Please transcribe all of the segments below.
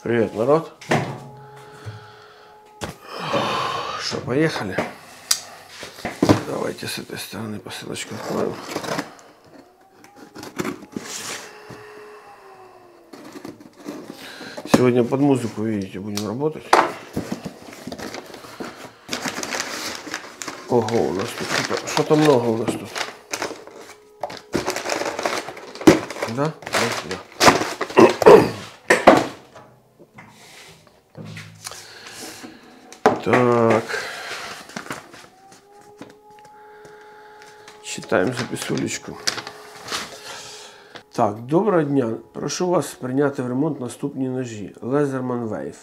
Привет, народ. Что, поехали? Давайте с этой стороны посылочку откроем. Сегодня под музыку, видите, будем работать. Ого, у нас тут что-то, много у нас тут. Да? Да, да. Так. Читаємо записулечку. Так, доброго дня. Прошу вас прийняти в ремонт наступні ножі. Leatherman Wave.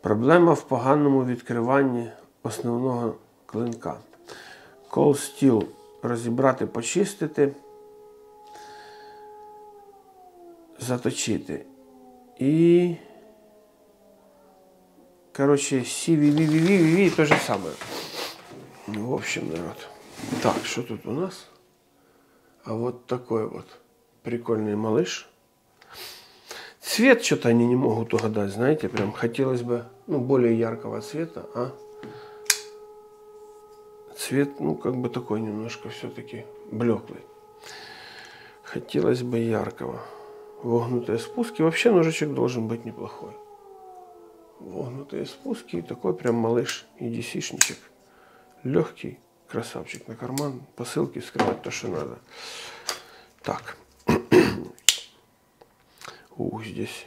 Проблема в поганому відкриванні основного клинка. Cold Steel розібрати, почистити, заточити. І. Короче, CVVVVV то же самое. Ну, в общем, народ. Так, что тут у нас? А вот такой вот прикольный малыш. Цвет что-то они не могут угадать, знаете, прям хотелось бы, ну, более яркого цвета, а цвет, ну, как бы такой немножко все-таки блеклый. Хотелось бы яркого. Вогнутые спуски. Вообще ножичек должен быть неплохой вогнутые спуски. И такой прям малыш EDC-шничек. Легкий красавчик на карман. Посылки скрывать то, что надо. Так. Ух, здесь.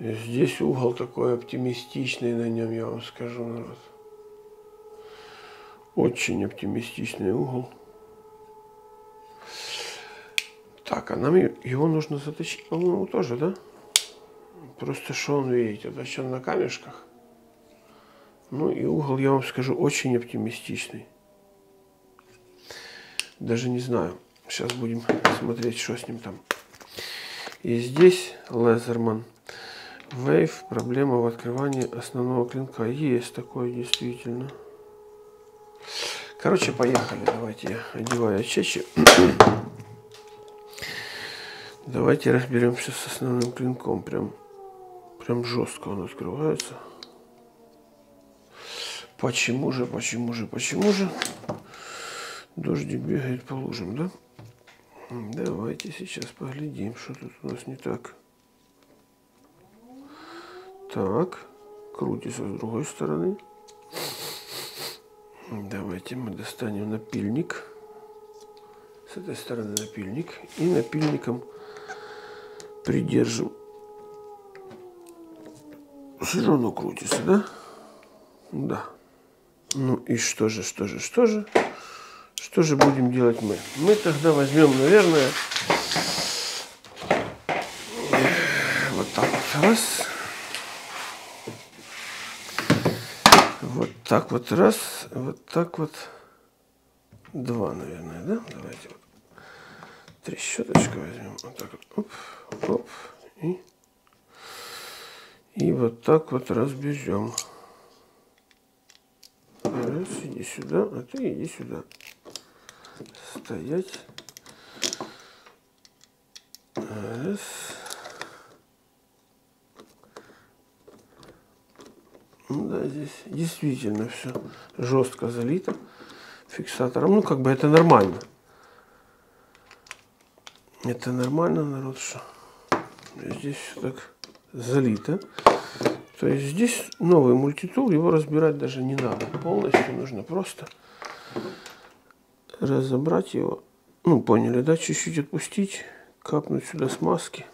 Здесь угол такой оптимистичный на нем, я вам скажу, народ. Очень оптимистичный угол. Так, а нам его нужно заточить, по-моему, тоже, да? Просто что он, видите, точен на камешках. Ну и угол, я вам скажу, очень оптимистичный. Даже не знаю. Сейчас будем смотреть, что с ним там. И здесь Лезерман. Вейв. Проблема в открывании основного клинка. Есть такое действительно. Короче, поехали. Давайте я одеваю чечи. Давайте разберемся с основным клинком. Прям Прям жестко он открывается. Почему же, почему же, почему же? Дождик бегает по лужам, да? Давайте сейчас поглядим, что тут у нас не так. Так, крутится с другой стороны. Давайте мы достанем напильник. С этой стороны напильник. И напильником придержим все равно крутится, да? Да. Ну и что же, что же, что же? Что же будем делать мы? Мы тогда возьмем, наверное, вот так вот раз. Вот так вот раз. Вот так вот два, наверное, да? Давайте вот трещоточку возьмем. Вот так вот. Оп, оп. И и вот так вот разберем. Раз, иди сюда, а ты иди сюда. Стоять. Раз. Ну да, здесь действительно все жестко залито фиксатором. Ну, как бы это нормально. Это нормально, народ, что здесь все так залито. То есть здесь новый мультитул, его разбирать даже не надо. Полностью нужно просто разобрать его. Ну, поняли, да? Чуть-чуть отпустить, капнуть сюда смазки.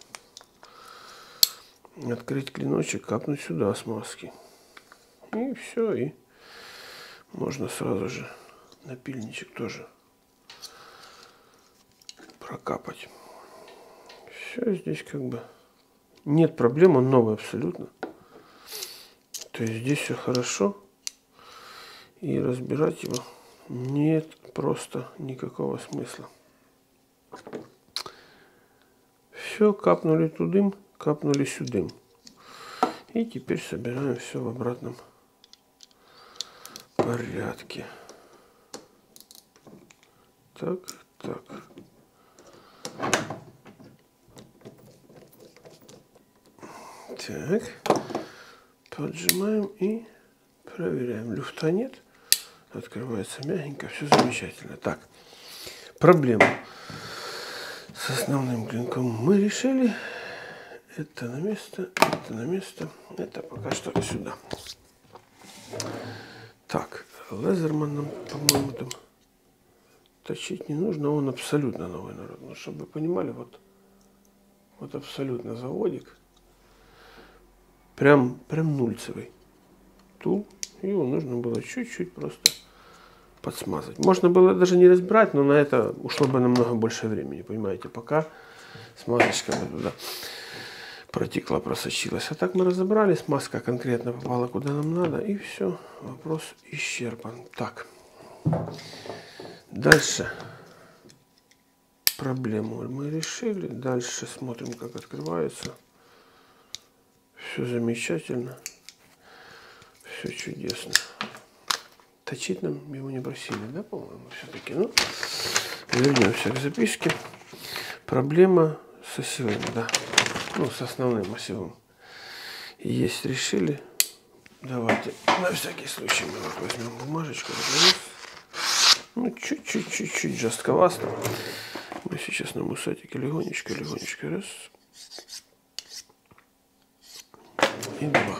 Открыть клиночек, капнуть сюда смазки. И все, и можно сразу же напильничек тоже прокапать. Все здесь как бы нет проблем, он новый абсолютно. То есть здесь все хорошо. И разбирать его нет просто никакого смысла. Все, капнули тудым, капнули сюдым. И теперь собираем все в обратном порядке. Так, так. Так. Поджимаем и проверяем. Люфта нет. Открывается мягенько. Все замечательно. Так. Проблема с основным клинком мы решили. Это на место, это на место. Это пока что сюда. Так, Лезерман нам, по-моему, там точить не нужно. Он абсолютно новый народ. Ну, чтобы вы понимали, вот, вот абсолютно заводик. Прям, прям нульцевый. Ту. Его нужно было чуть-чуть просто подсмазать. Можно было даже не разбирать, но на это ушло бы намного больше времени, понимаете, пока смазочка бы туда протекла, просочилась. А так мы разобрали, смазка конкретно попала куда нам надо, и все, вопрос исчерпан. Так, дальше проблему мы решили. Дальше смотрим, как открывается. Все замечательно, все чудесно. Точить нам его не просили, да, по-моему, все-таки. Ну, вернемся к записке. Проблема с осевым, да. Ну, с основным осевым. Есть, решили. Давайте, на всякий случай мы вот возьмем бумажечку. Ну, чуть-чуть, чуть-чуть жестковасто. Мы сейчас на мусатике легонечко, легонечко, раз. И два.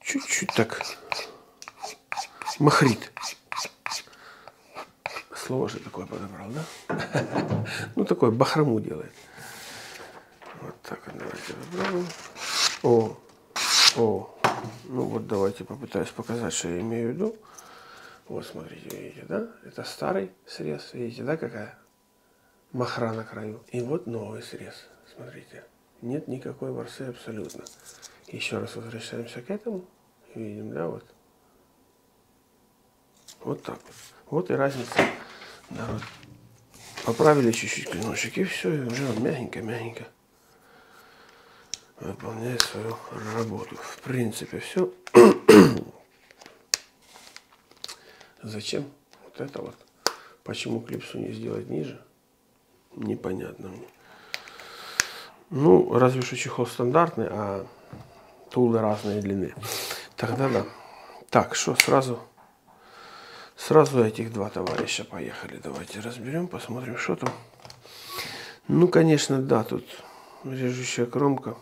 Чуть-чуть так Махрит. Слово же такое подобрал, да? Ну, такое бахрому делает. Вот так давайте попробуем. О, о, ну вот давайте попытаюсь показать, что я имею в виду. Вот смотрите, видите, да? Это старый срез, видите, да, какая махра на краю. И вот новый срез, смотрите. Нет никакой ворсы абсолютно. Еще раз возвращаемся к этому. Видим, да, вот вот так вот. Вот и разница. Народ. Поправили чуть-чуть клиночек, и все, и уже мягенько-мягенько выполняет свою работу. В принципе, все. Зачем вот это вот? Почему клипсу не сделать ниже? Непонятно мне. Ну, разве что чехол стандартный, а тулы разные длины. Тогда да. Так, что сразу Сразу этих два товарища поехали. Давайте разберем, посмотрим, что там. Ну, конечно, да, тут режущая кромка.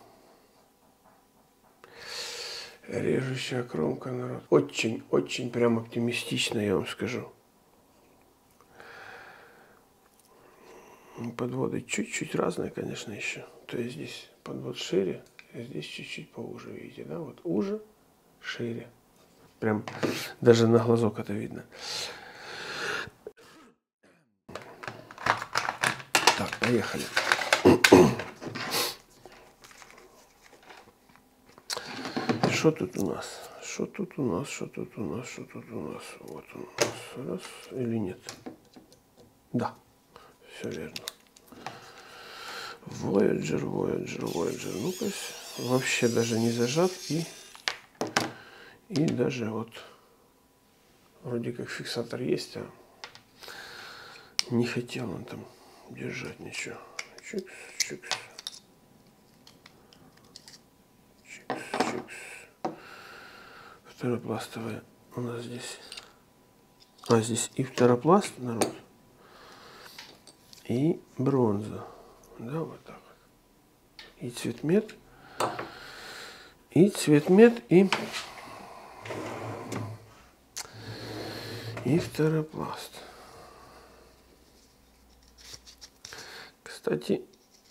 Режущая кромка, народ. Очень, очень прям оптимистично, я вам скажу. Подводы чуть-чуть разные, конечно, еще. То есть здесь подвод шире, а здесь чуть-чуть поуже, видите, да? Вот уже, шире. Прям даже на глазок это видно. Так, поехали. Что тут у нас? Что тут у нас? Что тут у нас? Что тут у нас? Вот у нас. Раз или нет? Да, все верно. Voyager, Voyager, Voyager. Ну-ка, вообще даже не зажат и и даже вот вроде как фиксатор есть, а не хотел он там держать ничего. Чикс, чикс. Чикс, чикс. Второпластовая у нас здесь. А здесь и второпласт, народ, и бронза. Да, вот так вот. И цветмет, и цветмет, и и второпласт. Кстати,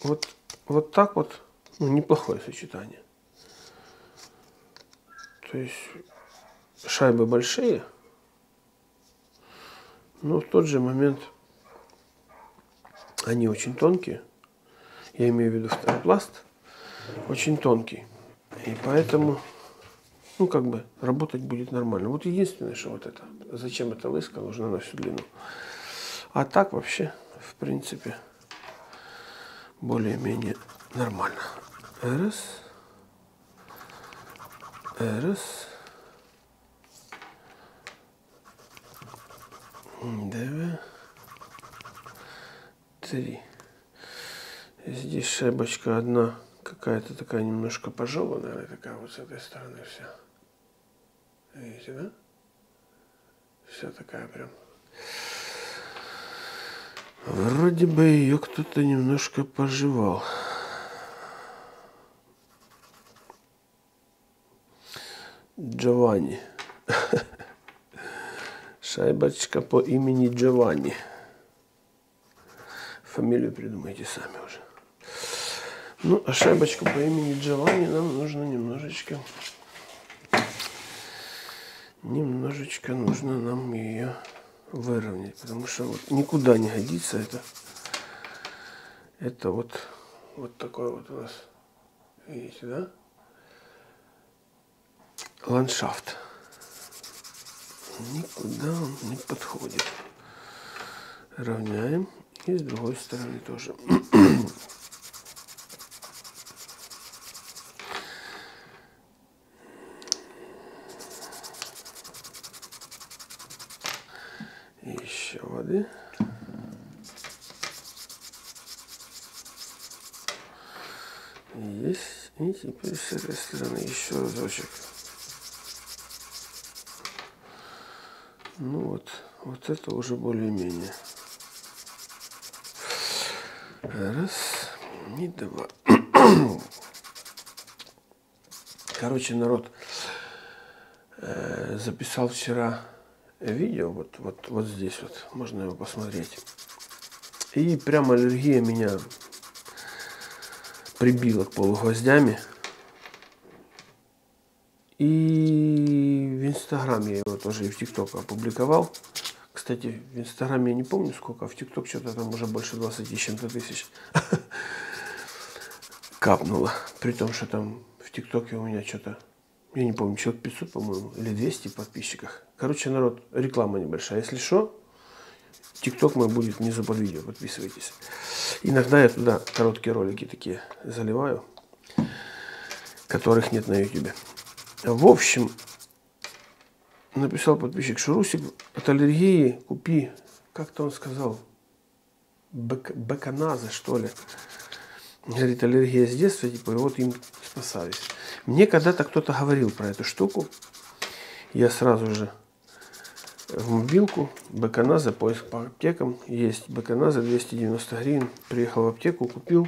вот, вот так вот ну, неплохое сочетание. То есть шайбы большие, но в тот же момент они очень тонкие. Я имею в виду второпласт, очень тонкий. И поэтому ну, как бы, работать будет нормально. Вот единственное, что вот это, зачем эта лыска нужна на всю длину. А так вообще, в принципе, более-менее нормально. Раз. Раз. Два. Три. Здесь шайбочка одна какая-то такая немножко пожеванная, такая вот с этой стороны вся. Видите, да? Вся такая прям. Вроде бы ее кто-то немножко пожевал. Джованни. Шайбочка по имени Джованни. Фамилию придумайте сами уже. Ну, а шайбочку по имени Джованни нам нужно немножечко... Немножечко нужно нам ее выровнять, потому что вот никуда не годится это. Это вот, вот такой вот у нас, видите, да? Ландшафт. Никуда он не подходит. Равняем. И с другой стороны тоже. Еще воды. Есть. И теперь с этой стороны еще разочек. Ну вот, вот это уже более-менее. Раз, и два. Короче, народ, э, записал вчера видео, вот, вот, вот здесь вот, можно его посмотреть. И прям аллергия меня прибила к полу гвоздями. И в Инстаграме я его тоже и в ТикТок опубликовал. Кстати, в Инстаграме я не помню сколько, а в ТикТок что-то там уже больше 20 с чем-то тысяч капнуло. При том, что там в ТикТоке у меня что-то, я не помню, человек 500, по-моему, или 200 подписчиков. Короче, народ, реклама небольшая. Если что, ТикТок мой будет внизу под видео, подписывайтесь. Иногда я туда короткие ролики такие заливаю, которых нет на ютубе. В общем, написал подписчик, что Русик от аллергии купи, как-то он сказал, бек, беканазы, что ли. Говорит, аллергия с детства, типа, и вот им спасаюсь. Мне когда-то кто-то говорил про эту штуку. Я сразу же в мобилку, беканаза, поиск по аптекам. Есть беканаза, 290 гривен. Приехал в аптеку, купил,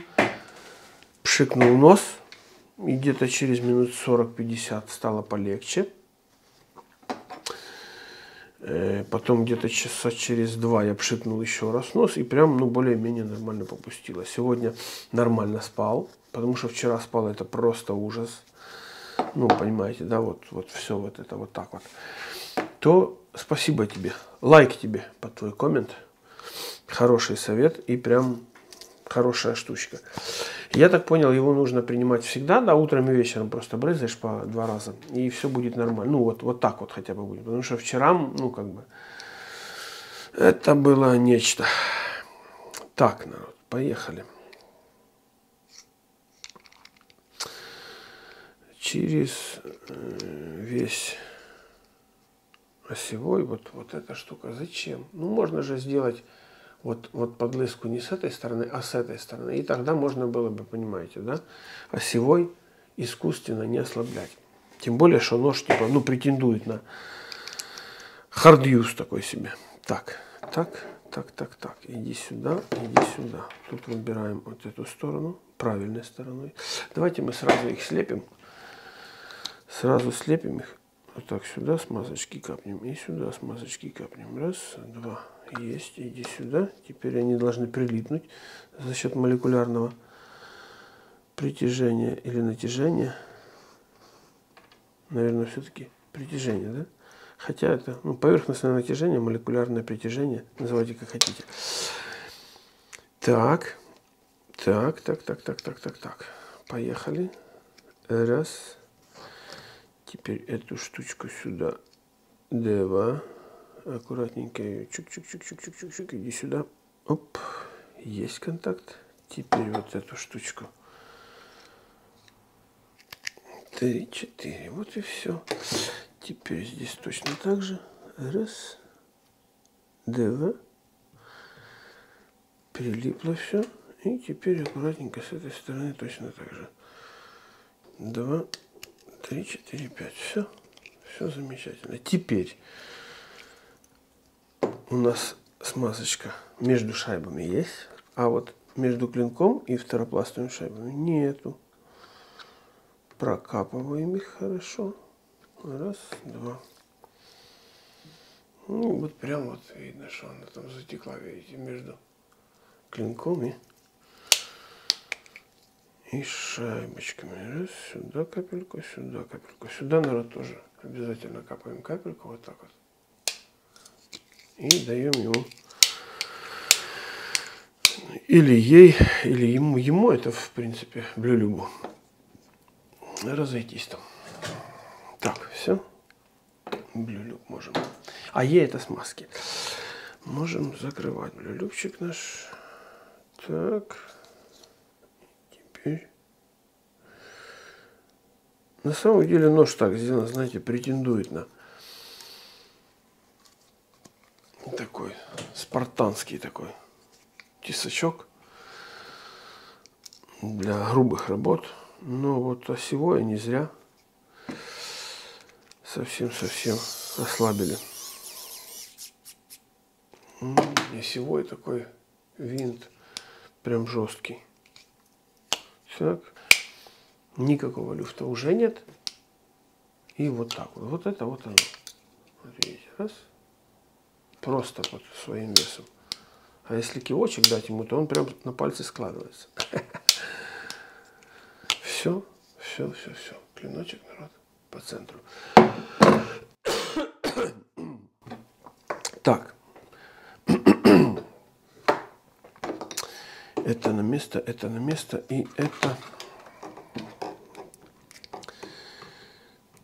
пшикнул нос – и где-то через минут 40-50 стало полегче. Э, потом где-то часа через два я пшикнул еще раз нос и прям ну, более-менее нормально попустило. Сегодня нормально спал, потому что вчера спал это просто ужас. Ну, понимаете, да, вот, вот все вот это вот так вот. То спасибо тебе, лайк тебе под твой коммент. Хороший совет и прям хорошая штучка. Я так понял, его нужно принимать всегда, да, утром и вечером просто брызгаешь по два раза, и все будет нормально. Ну, вот, вот так вот хотя бы будет. Потому что вчера, ну, как бы, это было нечто. Так, народ, поехали. Через э, весь осевой вот, вот эта штука. Зачем? Ну, можно же сделать вот, вот подлыску не с этой стороны, а с этой стороны. И тогда можно было бы, понимаете, да, осевой искусственно не ослаблять. Тем более, что нож типа, ну, претендует на хардюз такой себе. Так, так, так, так, так. Иди сюда, иди сюда. Тут выбираем вот эту сторону, правильной стороной. Давайте мы сразу их слепим. Сразу слепим их. Вот так сюда смазочки капнем и сюда смазочки капнем. Раз, два, есть, иди сюда. Теперь они должны прилипнуть за счет молекулярного притяжения или натяжения. Наверное, все-таки притяжение, да? Хотя это ну, поверхностное натяжение, молекулярное притяжение, называйте как хотите. Так, так, так, так, так, так, так, так. Поехали. Раз. Теперь эту штучку сюда. Два аккуратненько ее чук-чук-чук-чук-чук-чук, иди сюда. Оп, есть контакт. Теперь вот эту штучку. Три, четыре, вот и все. Теперь здесь точно так же. Раз, два. Прилипло все. И теперь аккуратненько с этой стороны точно так же. два, три, четыре, пять. Все. Все замечательно. Теперь у нас смазочка между шайбами есть, а вот между клинком и второпластовыми шайбами нету. Прокапываем их хорошо. Раз, два. Ну, вот прям вот видно, что она там затекла, видите, между клинком и, и шайбочками. Раз, сюда капельку, сюда капельку. Сюда, народ, тоже обязательно капаем капельку, вот так вот. И даем ему или ей, или ему, ему это, в принципе, блюлюбу разойтись там. Так, все. Блюлюб можем. А ей это смазки. Можем закрывать блюлюбчик наш. Так. Теперь. На самом деле нож так сделан, знаете, претендует на такой спартанский такой тесачок для грубых работ. Но вот осевое не зря совсем-совсем ослабили. Осевой такой винт, прям жесткий. Так, никакого люфта уже нет. И вот так вот. Вот это вот оно. Вот видите, раз. Просто под своим весом. А если кивочек дать ему, то он прям на пальце складывается. Все, все, все, все. Клиночек, народ, по центру. Так. Это на место, это на место, и это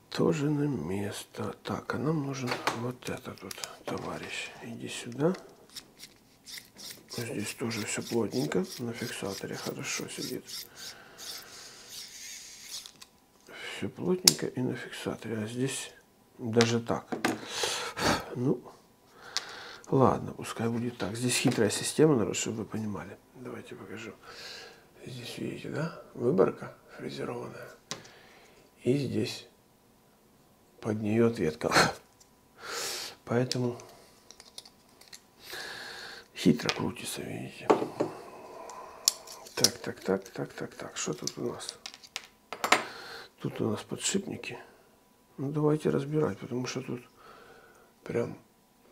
тоже на место. Так, а нам нужен вот этот вот товарищ. Иди сюда. Здесь тоже все плотненько, на фиксаторе хорошо сидит все плотненько и на фиксаторе. А здесь даже так. Ну, ладно, пускай будет так. Здесь хитрая система, народ, чтобы вы понимали. Давайте покажу. Здесь видите, да? Выборка фрезерованная. И здесь под нее ответка. Поэтому хитро крутится, видите. Так, так, так, так, так, так. Что тут у нас? Тут у нас подшипники. Ну, давайте разбирать, потому что тут прям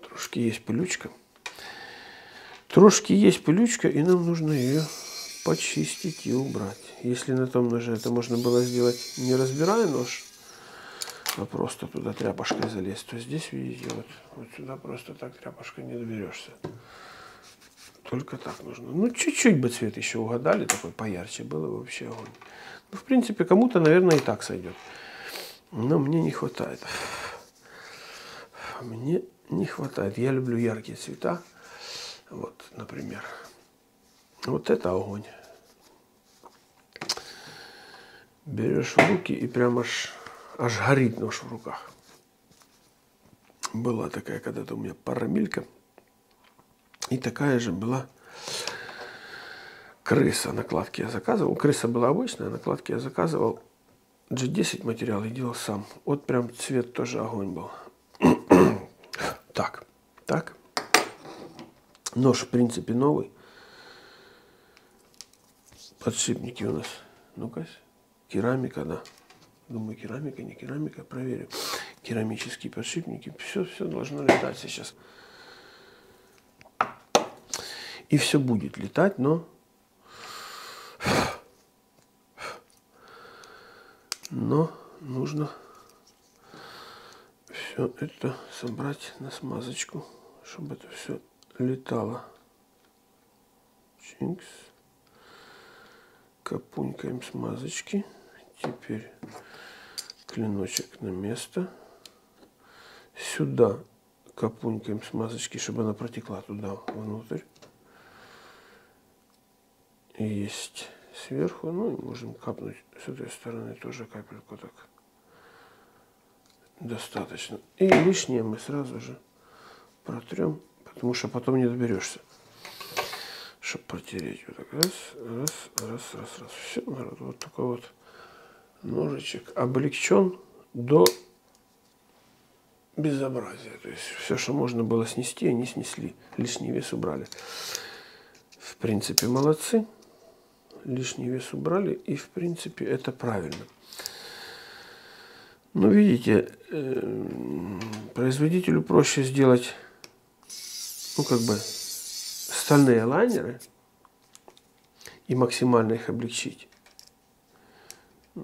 трошки есть пылючка. Трошки есть пылючка, и нам нужно ее почистить и убрать. Если на том ноже это можно было сделать, не разбирая нож, а просто туда тряпочкой залезть, то здесь, видите, вот, сюда просто так тряпочкой не доберешься. Только так нужно. Ну, чуть-чуть бы цвет еще угадали, такой поярче, было бы вообще огонь. Ну, в принципе, кому-то, наверное, и так сойдет. Но мне не хватает. Мне не хватает. Я люблю яркие цвета. Вот, например. Вот это огонь. Берешь руки и прям аж, аж горит нож в руках. Была такая когда-то у меня парамилька. И такая же была крыса. Накладки я заказывал. Крыса была обычная, накладки я заказывал. G10 материал и делал сам. Вот прям цвет тоже огонь был. так, так. Нож в принципе новый. Подшипники у нас. Ну-ка, керамика, да. Думаю, керамика, не керамика, проверю. Керамические подшипники. Все, все должно летать сейчас. И все будет летать, но но нужно все это собрать на смазочку, чтобы это все летало. Чинкс. Капунькаем смазочки. Теперь клиночек на место. Сюда капунькаем смазочки, чтобы она протекла туда внутрь. Есть сверху. Ну и можем капнуть с этой стороны тоже капельку так. Достаточно. И лишнее мы сразу же протрем, потому что потом не доберешься. Чтобы протереть. Вот так раз, раз, раз, раз, раз. Все, народ, вот такой вот ножичек облегчен до безобразия. То есть все, что можно было снести, они снесли. Лишний вес убрали. В принципе, молодцы. Лишний вес убрали. И, в принципе, это правильно. Но видите, э, производителю проще сделать, ну, как бы, стальные лайнеры и максимально их облегчить.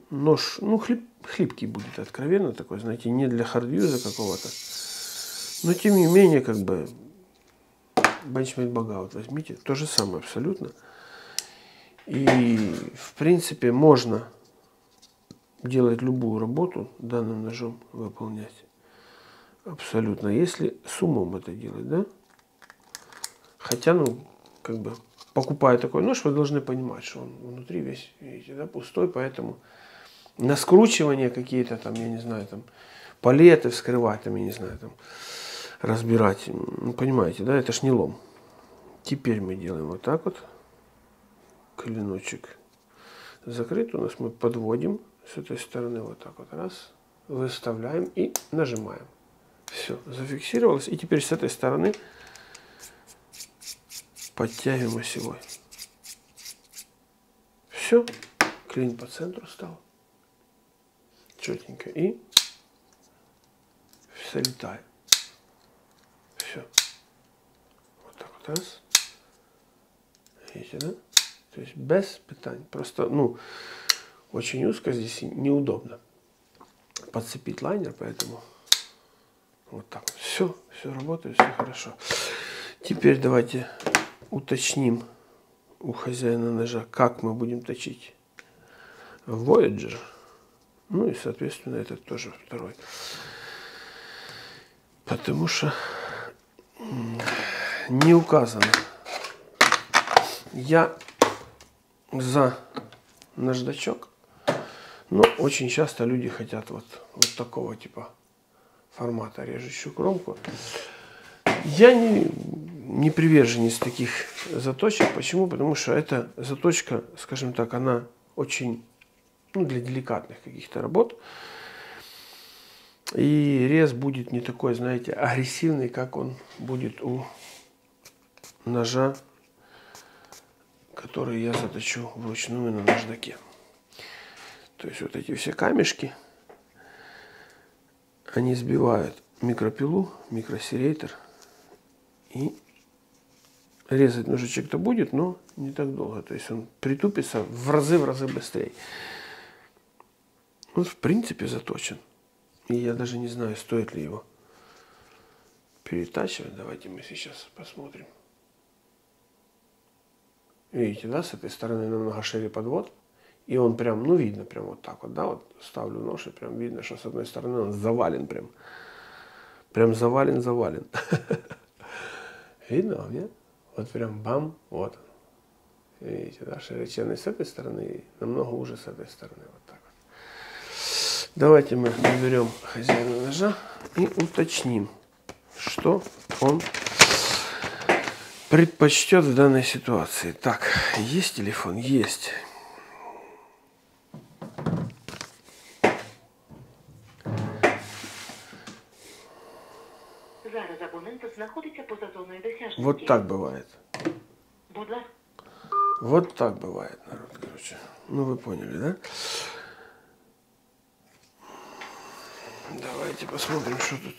Нож, ну, хлеб, хлипкий будет, откровенно такой, знаете, не для хардюза какого-то. Но, тем не менее, как бы, Benchmade вот возьмите, то же самое абсолютно. И, в принципе, можно делать любую работу данным ножом выполнять. Абсолютно. Если с умом это делать, да? Хотя, ну, как бы, покупая такой нож, вы должны понимать, что он внутри весь, видите, да, пустой, поэтому на скручивание какие-то там, я не знаю, там, палеты вскрывать, там, я не знаю, там, разбирать, ну, понимаете, да, это ж не лом. Теперь мы делаем вот так вот, клиночек закрыт, у нас мы подводим с этой стороны вот так вот раз, выставляем и нажимаем. Все, зафиксировалось. И теперь с этой стороны подтягиваем осевой. Все, клин по центру стал. Четенько. И солетаем. Все. Вот так вот раз. Видите, да? То есть без питания. Просто, ну, очень узко здесь неудобно подцепить лайнер, поэтому вот так. Все, все работает, все хорошо. Теперь давайте уточним у хозяина ножа, как мы будем точить Voyager. Ну и, соответственно, этот тоже второй. Потому что не указано. Я за наждачок но очень часто люди хотят вот, вот такого типа формата режущую кромку. Я не, не приверженец таких заточек. Почему? Потому что эта заточка, скажем так, она очень ну, для деликатных каких-то работ. И рез будет не такой, знаете, агрессивный, как он будет у ножа, который я заточу вручную на наждаке. То есть вот эти все камешки, они сбивают микропилу, микросерейтор. И резать ножичек-то будет, но не так долго. То есть он притупится в разы, в разы быстрее. Он в принципе заточен. И я даже не знаю, стоит ли его перетачивать. Давайте мы сейчас посмотрим. Видите, да, с этой стороны намного шире подвод. И он прям, ну видно, прям вот так вот, да, вот ставлю нож, и прям видно, что с одной стороны он завален прям. Прям завален, завален. Видно вам, нет? Вот прям бам, вот. Видите, да, широченный с этой стороны намного уже с этой стороны. Вот. Давайте мы наберем хозяина ножа и уточним, что он предпочтет в данной ситуации. Так, есть телефон? Есть. Вот так бывает. Вот так бывает, народ, короче. Ну, вы поняли, да? Давайте посмотрим, что тут.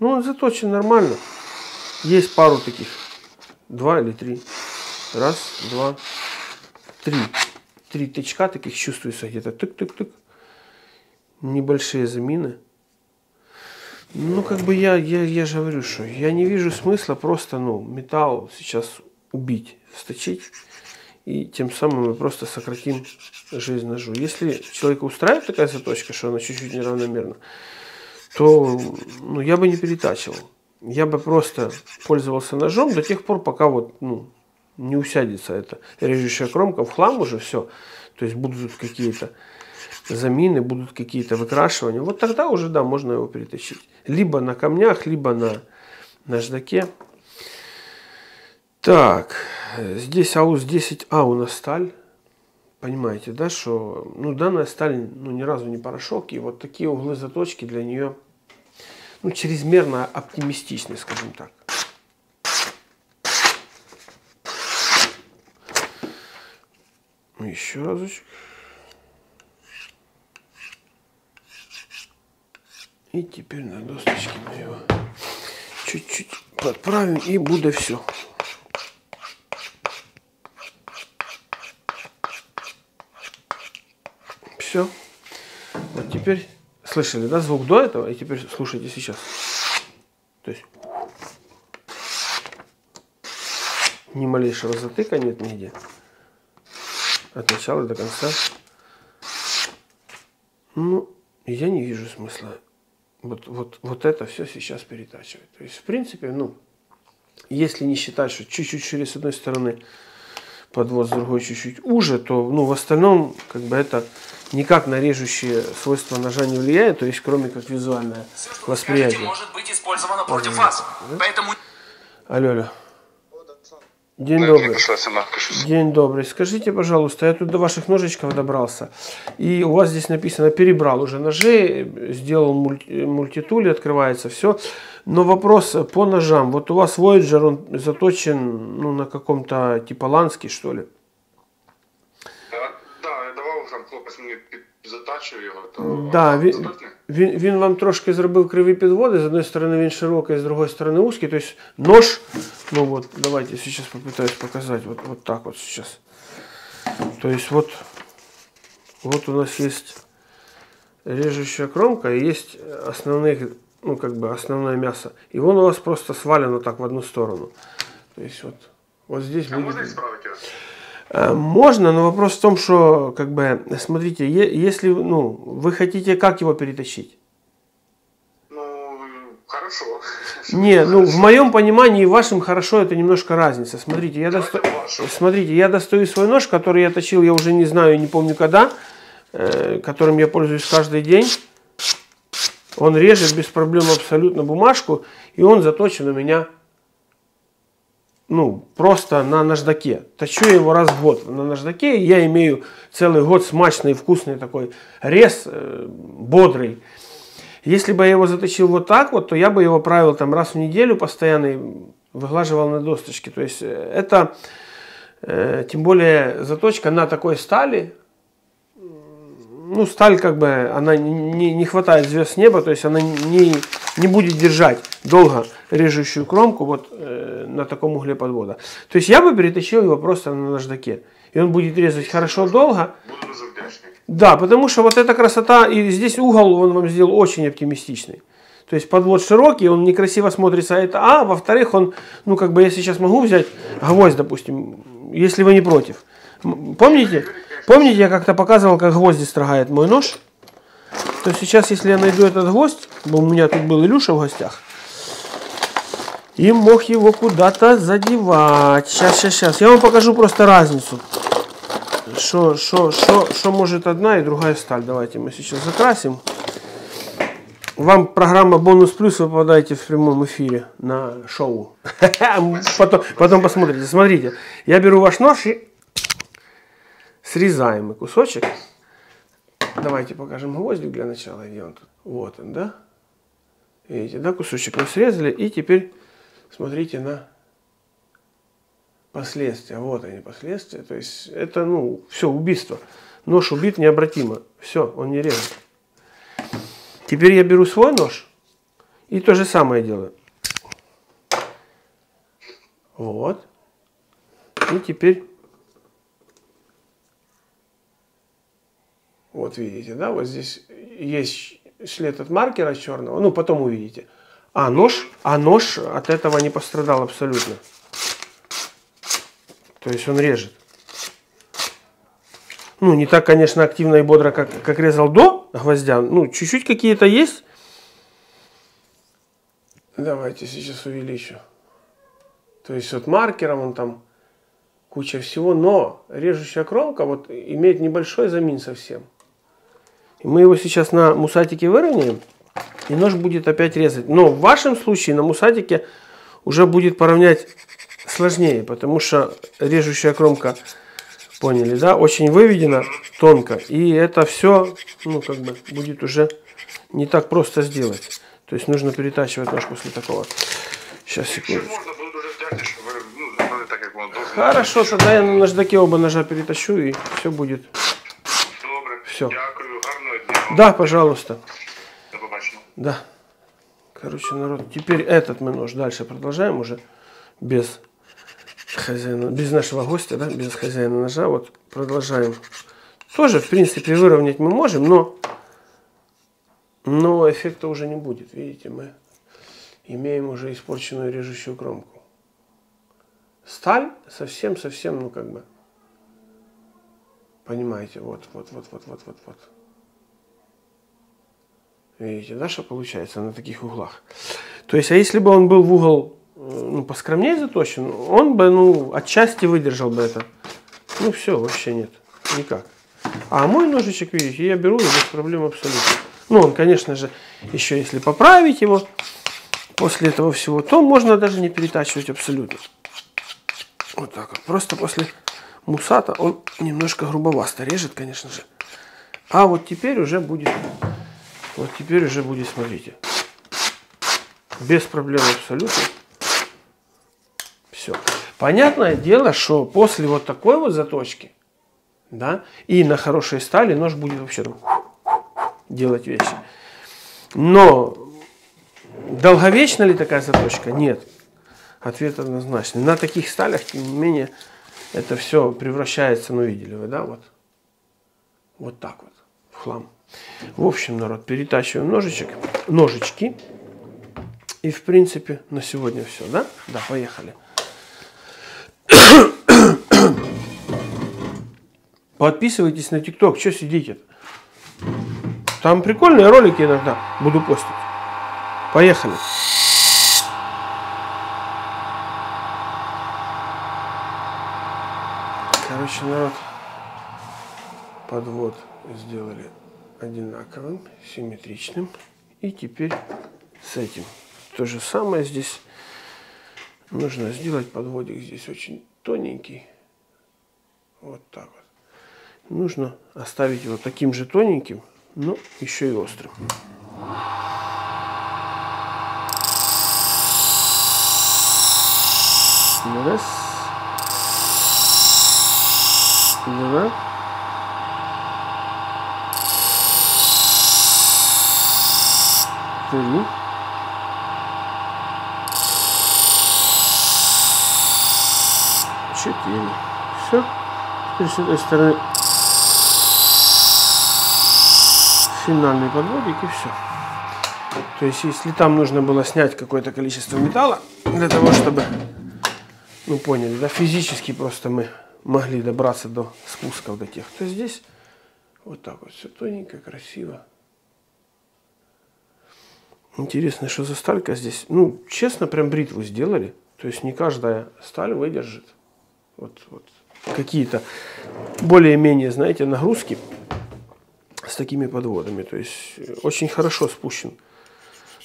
Ну, заточен нормально. Есть пару таких. Два или три. Раз, два, три. Три тычка таких чувствуется где-то. Тык-тык-тык. Небольшие замины. Ну, как бы я, я, я же говорю, что я не вижу смысла просто, ну, металл сейчас убить, сточить, и тем самым мы просто сократим жизнь ножу. Если человека устраивает такая заточка, что она чуть-чуть неравномерна, то ну, я бы не перетачивал. Я бы просто пользовался ножом до тех пор, пока вот, ну, не усядется эта режущая кромка в хлам уже все. То есть будут какие-то замины, будут какие-то выкрашивания, вот тогда уже, да, можно его перетащить. Либо на камнях, либо на наждаке. Так, здесь АУС 10А у нас сталь. понимаете, да, что ну, данная сталь ну, ни разу не порошок, и вот такие углы заточки для нее ну, чрезмерно оптимистичны, скажем так. Еще разочек. И теперь на досточке мы его чуть-чуть подправим и будет все. Все. Вот теперь слышали, да, звук до этого, и теперь слушайте сейчас. То есть ни малейшего затыка нет нигде. От начала до конца. Ну, я не вижу смысла вот, вот, вот это все сейчас перетачивать. То есть, в принципе, ну, если не считать, что чуть-чуть шире с одной стороны подвод, с другой чуть-чуть уже, то ну, в остальном как бы это никак на режущие свойства ножа не влияет, то есть кроме как визуальное восприятие. может быть использовано против вас. Поэтому... Алло, алло. День добрый. День добрый. Скажите, пожалуйста, я тут до ваших ножичков добрался. И у вас здесь написано, перебрал уже ножи, сделал мульти, мультитули, открывается все. Но вопрос по ножам. Вот у вас Voyager, он заточен ну, на каком-то типа ланский, что ли? Да, да, я давав там мені затачив його. То да, він, він, він вам трошки зробив криві підводи. З одної сторони він широкий, з другої сторони узкий. Тобто нож, ну вот, давайте сейчас попытаюсь показать. Вот, вот так вот сейчас. То есть вот, вот у нас есть режущая кромка и есть основных, ну как бы основное мясо. И он у вас просто свален вот так в одну сторону. То есть вот, вот здесь а будет... Можно исправить его? Э, можно, но вопрос в том, что, как бы, смотрите, если, ну, вы хотите как его перетащить? Ну, хорошо. Не, ну, в моем понимании и вашем хорошо это немножко разница. Смотрите, я, достаю, смотрите, я достаю свой нож, который я точил, я уже не знаю, не помню когда, э, которым я пользуюсь каждый день. Он режет без проблем абсолютно бумажку, и он заточен у меня ну, просто на наждаке. Точу его раз в год на наждаке, и я имею целый год смачный, вкусный такой рез, э, бодрый. Если бы я его заточил вот так вот, то я бы его правил там раз в неделю постоянно и выглаживал на досточке. То есть э, это, э, тем более заточка на такой стали, ну, сталь как бы, она не, не хватает звезд с неба, то есть она не, не будет держать долго режущую кромку вот э, на таком угле подвода. То есть я бы перетащил его просто на наждаке. И он будет резать хорошо долго. Да, потому что вот эта красота, и здесь угол он вам сделал очень оптимистичный. То есть подвод широкий, он некрасиво смотрится, это А, во-вторых, он, ну как бы я сейчас могу взять гвоздь, допустим, если вы не против. Помните, помните, я как-то показывал, как гвозди строгает мой нож? То сейчас, если я найду этот гвоздь, у меня тут был Илюша в гостях, и мог его куда-то задевать. Сейчас, сейчас, сейчас. Я вам покажу просто разницу. Что, что, что, что может одна и другая сталь. Давайте мы сейчас закрасим. Вам программа «Бонус плюс» вы попадаете в прямом эфире на шоу. Потом, потом посмотрите. Смотрите, я беру ваш нож и срезаем кусочек. Давайте покажем гвоздик для начала. Где он тут? Вот он, да? Видите, да, кусочек мы срезали. И теперь смотрите на последствия. Вот они последствия. То есть это, ну, все, убийство. Нож убит необратимо. Все, он не режет. Теперь я беру свой нож и то же самое делаю. Вот. И теперь Вот видите, да, вот здесь есть след от маркера черного, ну потом увидите. А нож, а нож от этого не пострадал абсолютно. То есть он режет. Ну, не так, конечно, активно и бодро, как, как резал до гвоздя. Ну, чуть-чуть какие-то есть. Давайте сейчас увеличу. То есть вот маркером он там куча всего, но режущая кромка вот имеет небольшой замин совсем. Мы его сейчас на мусатике выровняем. И нож будет опять резать. Но в вашем случае на мусатике уже будет поравнять сложнее, потому что режущая кромка Поняли, да? Очень выведено, тонко. И это все, ну, как бы, будет уже не так просто сделать. То есть нужно перетачивать нож после такого. Сейчас, секунду. ну. Хорошо, тогда я на наждаке оба ножа перетащу и все будет. Добре. Всё. Да, пожалуйста. До побачення. Да. Короче, народ, теперь этот мы нож дальше продолжаем уже без хозяина, без нашего гостя, да, без хозяина ножа. Вот продолжаем. Тоже, в принципе, выровнять мы можем, но, но эффекта уже не будет. Видите, мы имеем уже испорченную режущую кромку. Сталь совсем-совсем, ну как бы, понимаете, вот, вот, вот, вот, вот, вот, вот. Видите, да, что получается на таких углах. То есть, а если бы он был в угол ну, поскромнее заточен, он бы, ну, отчасти выдержал бы это. Ну, все, вообще нет. Никак. А мой ножичек, видите, я беру и без проблем абсолютно. Ну, он, конечно же, еще если поправить его после этого всего, то можно даже не перетачивать абсолютно. Вот так вот. Просто после мусата он немножко грубовасто режет, конечно же. А вот теперь уже будет, вот теперь уже будет, смотрите, без проблем абсолютно. Все. Понятное дело, что после вот такой вот заточки, да, и на хорошей стали нож будет вообще там делать вещи. Но долговечна ли такая заточка? Нет. Ответ однозначный. На таких сталях, тем не менее, это все превращается, ну видели вы, да, вот. Вот так вот, в хлам. В общем, народ, перетачиваем ножичек, ножички. И, в принципе, на сегодня все, да? Да, поехали. Подписывайтесь на ТикТок, что сидите? Там прикольные ролики иногда буду постить. Поехали. Короче, народ, подвод сделали одинаковым, симметричным. И теперь с этим. То же самое здесь нужно сделать подводик здесь очень тоненький. Вот так вот. Нужно оставить его таким же тоненьким, но еще и острым. Раз. Два. Три. Четыре. Все. Теперь с этой стороны финальный подводик и все. То есть, если там нужно было снять какое-то количество металла, для того, чтобы, ну поняли, да, физически просто мы могли добраться до спусков до тех, то здесь вот так вот все тоненько, красиво. Интересно, что за сталька здесь. Ну, честно, прям бритву сделали. То есть не каждая сталь выдержит вот, вот какие-то более-менее, знаете, нагрузки с такими подводами. То есть очень хорошо спущен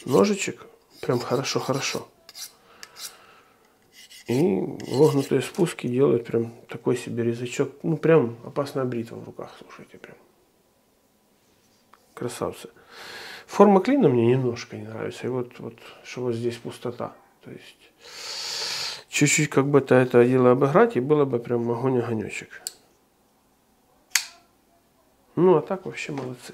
ножичек. Прям хорошо-хорошо. И вогнутые спуски делают прям такой себе резачок. Ну, прям опасная бритва в руках, слушайте, прям. Красавцы. Форма клина мне немножко не нравится. И вот, вот что вот здесь пустота. То есть чуть-чуть как бы это, это дело обыграть, и было бы прям огонь-огонечек. Ну, а так вообще молодцы.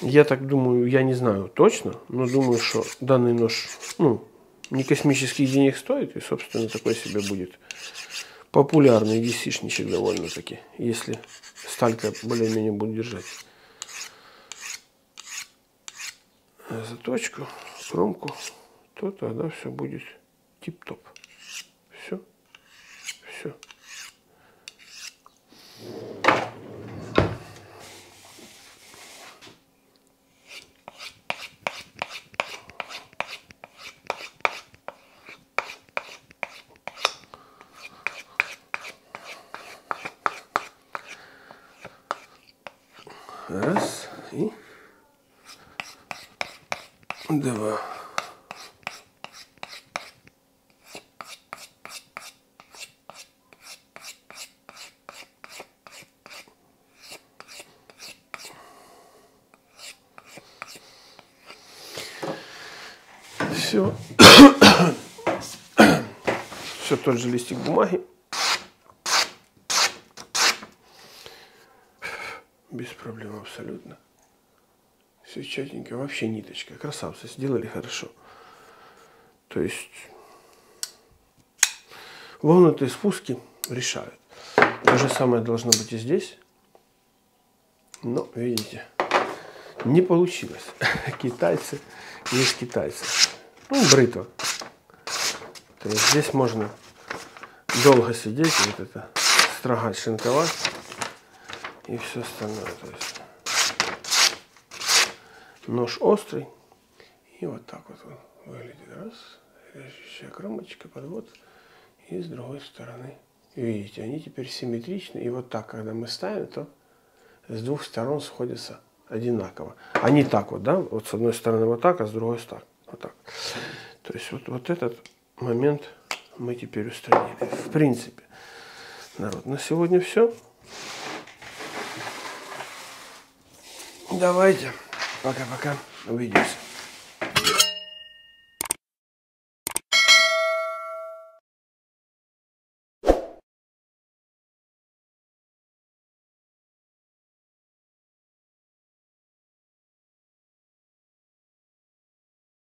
Я так думаю, я не знаю точно, но думаю, что данный нож, ну, не космических денег стоит, и, собственно, такой себе будет популярный dc довольно-таки, если сталька более-менее будет держать заточку, кромку, то тогда все будет тип-топ. Все. Все. Раз и два. Все. Все тот же листик бумаги. Без проблем абсолютно. Все четенько, вообще ниточка. Красавцы, сделали хорошо. То есть вогнутые спуски решают. То же самое должно быть и здесь. Но, видите, не получилось. Китайцы есть китайцы. Ну, бритва. То есть здесь можно долго сидеть, вот это, строгать, шинковать и все остальное. То есть нож острый. И вот так вот он выглядит. Раз, режущая кромочка, подвод. И с другой стороны. Видите, они теперь симметричны. И вот так, когда мы ставим, то с двух сторон сходятся одинаково. Не так вот, да? Вот с одной стороны вот так, а с другой так. Вот так. То есть вот, вот этот момент мы теперь устранили. В принципе, народ, на сегодня все. Давайте. Пока-пока. Увидимся.